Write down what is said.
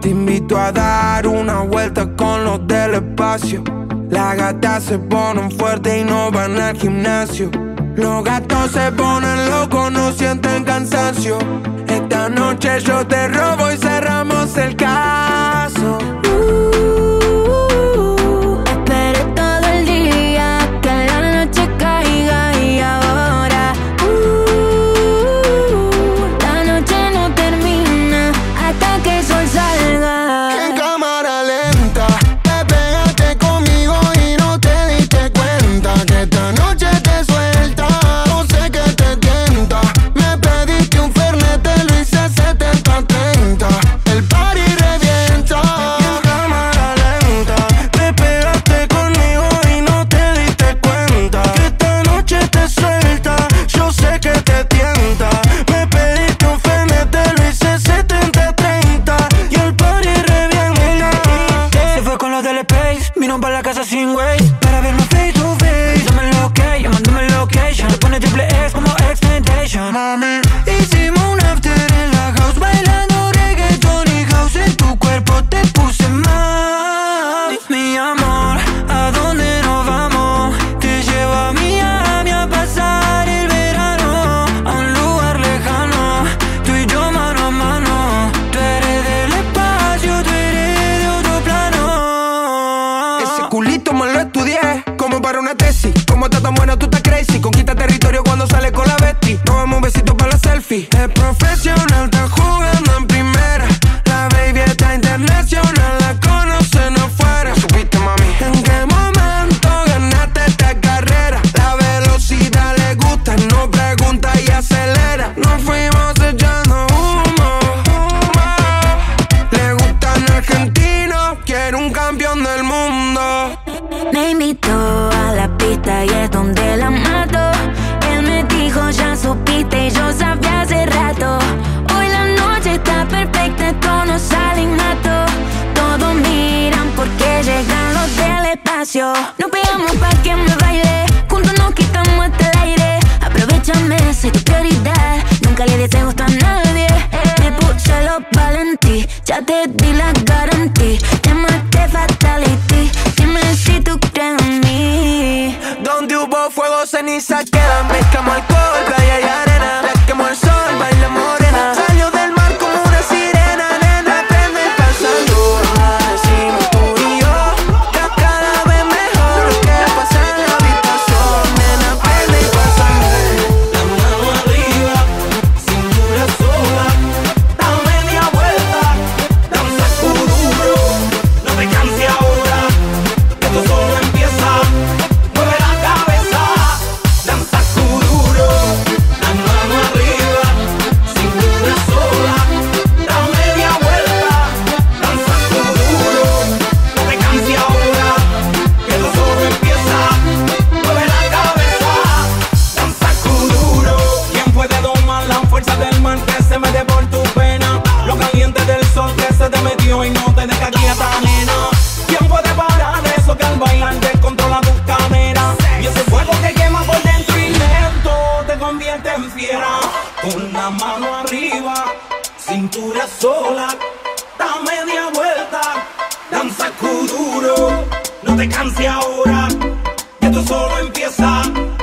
Te invito a dar una vuelta con los del espacio. Las gatas se ponen fuertes y no van al gimnasio. Los gatos se ponen locos, no sienten cansancio. Esta noche yo te robo y cerramos el caso. Triple X como Mami culito me lo estudié. Como para una tesis, como está tan buena, tú estás crazy. Conquista territorio cuando sale con la Betty. Nos vemos un besito para la selfie. Es profesional, está jugando en primera. La baby está internacional, la a la pista y es donde la mato. Él me dijo, ya supiste y yo sabía hace rato. Hoy la noche está perfecta, esto no sale innato. Todos miran porque llegan los del espacio. Nos pegamos pa' que me baile, juntos nos quitamos hasta el aire. Aprovechame, soy tu prioridad. Nunca le des gusto a nadie. Me puse los valentí, ya te di la fuego, ceniza quedan, mezclamos alcohol, con la mano arriba, cintura sola, da media vuelta, danza duro, no te canses ahora, esto solo empieza.